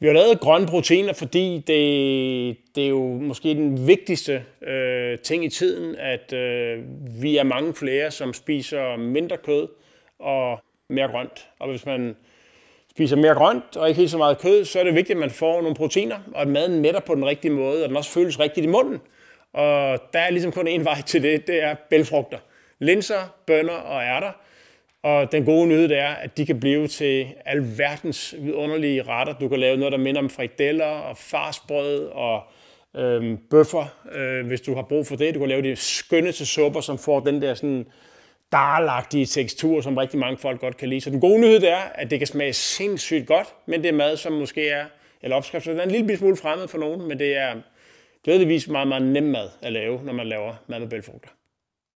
Vi har lavet grønne proteiner, fordi det, det er jo måske den vigtigste øh, ting i tiden, at øh, vi er mange flere, som spiser mindre kød og mere grønt. Og hvis man spiser mere grønt og ikke helt så meget kød, så er det vigtigt, at man får nogle proteiner, og at maden mætter på den rigtige måde, og den også føles rigtigt i munden. Og der er ligesom kun én vej til det, det er bælfrugter. Linser, bønner og ærter. Og den gode nyhed er, at de kan blive til alverdens vidunderlige retter. Du kan lave noget, der minder om frikadeller og farsbrød og øhm, bøffer, øh, hvis du har brug for det. Du kan lave de skønneste supper, som får den der sådan darlagtige tekstur, som rigtig mange folk godt kan lide. Så den gode nyhed er, at det kan smage sindssygt godt, men det er mad, som måske er, eller opskrift, så den er en lille smule fremmed for nogen, men det er glædeligvis meget, meget nem mad at lave, når man laver mad med bælfrugter.